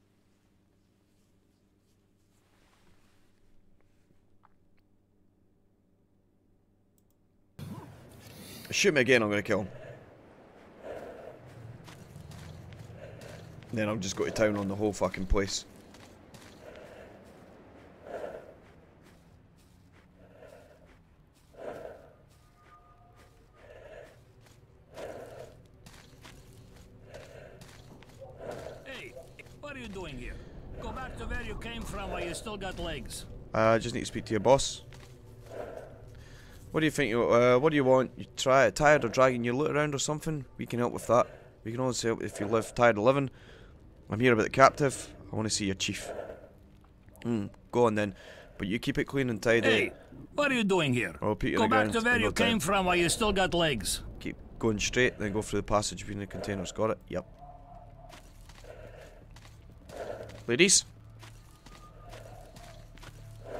Shoot me again, I'm gonna kill him. Then I'll just go to town on the whole fucking place. Hey, what are you doing here? Go back to where you came from while you still got legs. I just need to speak to your boss. What do you think? You, uh, what do you want? You try tired of dragging your loot around or something? We can help with that. We can always help if you live tired of living. I'm here about the captive. I want to see your chief. Hmm. Go on then, but you keep it clean and tidy. Hey, what are you doing here? I'll Go back to where you came from while you still got legs. Keep going straight, then go through the passage between the containers. Got it? Yep. Ladies?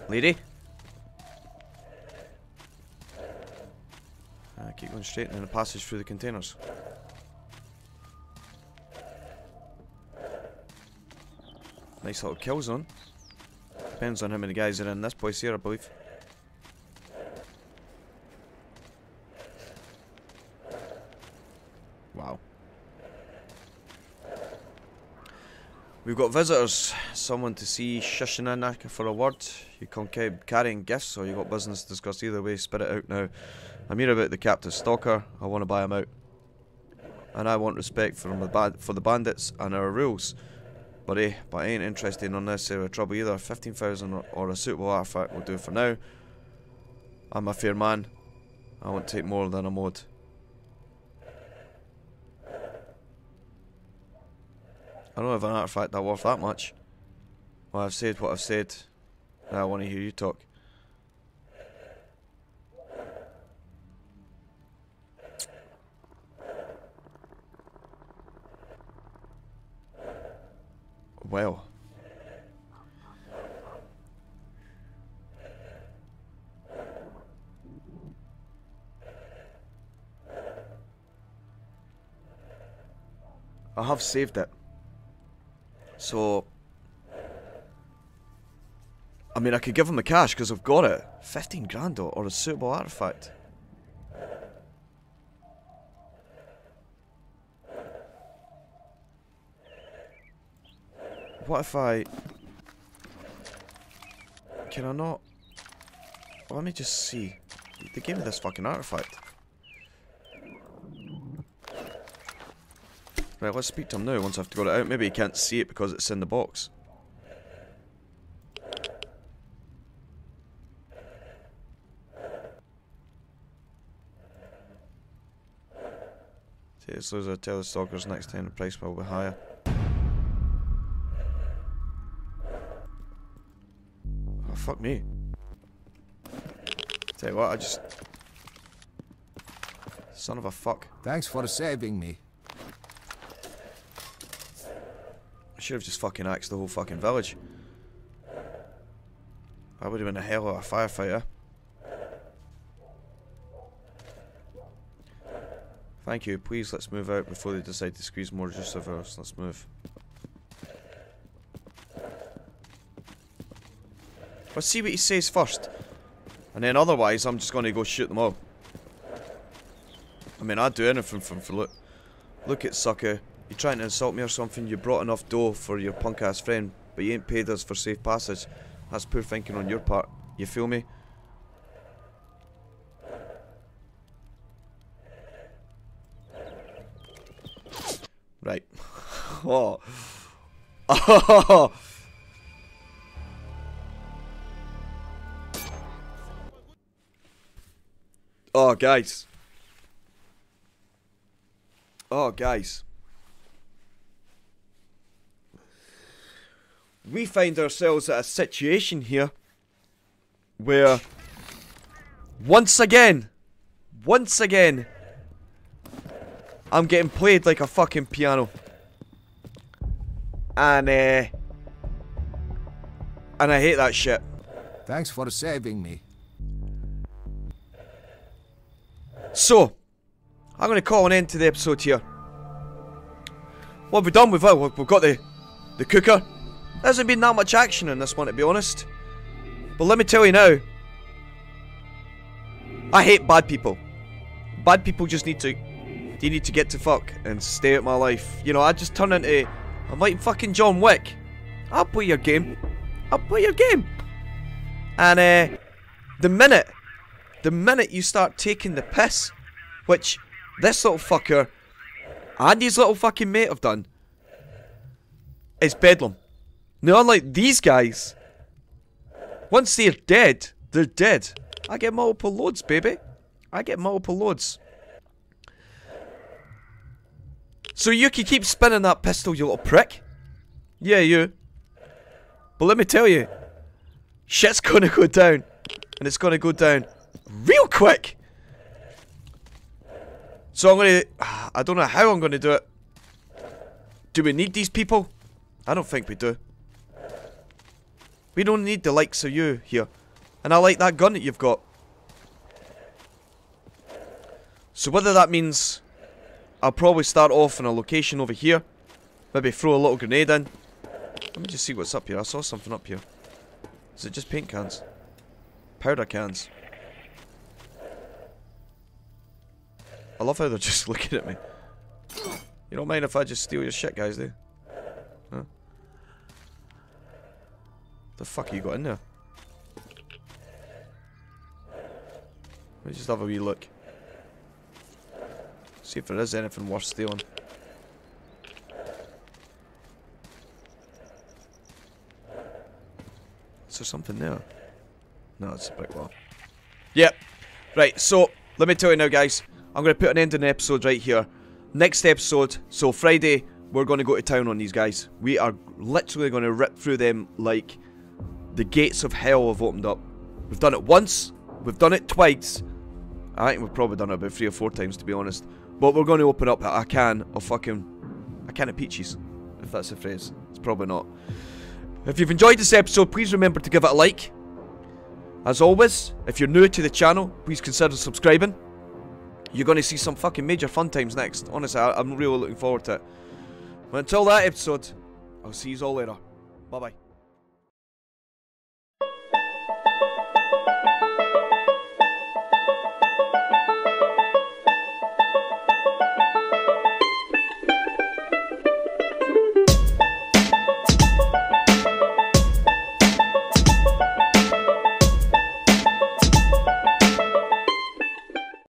Lady? Uh, keep going straight and then the passage through the containers. Nice little kill zone. Depends on how many guys are in this place here, I believe. Wow. We've got visitors. Someone to see Shishinanaka for a word. You can't keep carrying gifts or you got business to discuss. Either way, spit it out now. I'm here about the captive stalker. I want to buy him out. And I want respect from the for the bandits and our rules. But eh, but I ain't interested in unnecessary trouble either. 15,000 or, or a suitable artifact will do for now. I'm a fair man. I won't take more than a mod. I don't have an artifact that worth that much. Well, I've said what I've said. Now I want to hear you talk. Well. I have saved it. So, I mean, I could give him the cash because I've got it. 15 grand or, or a suitable artifact. What if I... Can I not... Let me just see. They gave me this fucking artifact. Right, let's speak to him now once I've got it out. Maybe he can't see it because it's in the box. A tell the stalkers next time the price will be higher. Oh, fuck me. Tell you what, I just... Son of a fuck. Thanks for saving me. I should have just fucking axed the whole fucking village. I would have been a hell of a firefighter. Thank you. Please, let's move out before they decide to squeeze more juice of us. Let's move. Let's see what he says first. And then otherwise, I'm just going to go shoot them all. I mean, I'd do anything for, for look. Look at sucker. You trying to insult me or something? You brought enough dough for your punk ass friend, but you ain't paid us for safe passage. That's poor thinking on your part. You feel me? Oh. Oh. Oh, guys. Oh, guys. We find ourselves at a situation here where once again, once again, I'm getting played like a fucking piano. And, uh, and I hate that shit. Thanks for saving me. So, I'm going to call an end to the episode here. What have we done? We've, uh, we've got the, the cooker. There hasn't been that much action in this one, to be honest. But let me tell you now. I hate bad people. Bad people just need to... They need to get to fuck and stay out my life. You know, I just turn into... I'm like fucking John Wick. I'll play your game. I'll play your game. And, uh... The minute... The minute you start taking the piss... Which this little fucker and his little fucking mate have done... Is bedlam. Now, unlike these guys... Once they're dead, they're dead. I get multiple loads, baby. I get multiple loads. So you can keep spinning that pistol, you little prick. Yeah, you. But let me tell you, shit's gonna go down. And it's gonna go down real quick. So I'm gonna... I don't know how I'm gonna do it. Do we need these people? I don't think we do. We don't need the likes of you here. And I like that gun that you've got. So whether that means I'll probably start off in a location over here. Maybe throw a little grenade in. Let me just see what's up here. I saw something up here. Is it just paint cans? Powder cans. I love how they're just looking at me. You don't mind if I just steal your shit, guys, do you? Huh? The fuck you got in there? Let me just have a wee look. See if there is anything worth stealing. Is there something there? No, it's a brick wall. Yep. Right, so, let me tell you now, guys. I'm going to put an end to the episode right here. Next episode, so Friday, we're going to go to town on these guys. We are literally going to rip through them like the gates of hell have opened up. We've done it once, we've done it twice. I think we've probably done it about three or four times, to be honest. But we're going to open up a can of fucking... a can of peaches, if that's a phrase. It's probably not. If you've enjoyed this episode, please remember to give it a like. As always, if you're new to the channel, please consider subscribing. You're going to see some fucking major fun times next. Honestly, I, am really looking forward to it. But until that episode, I'll see you all later. Bye bye.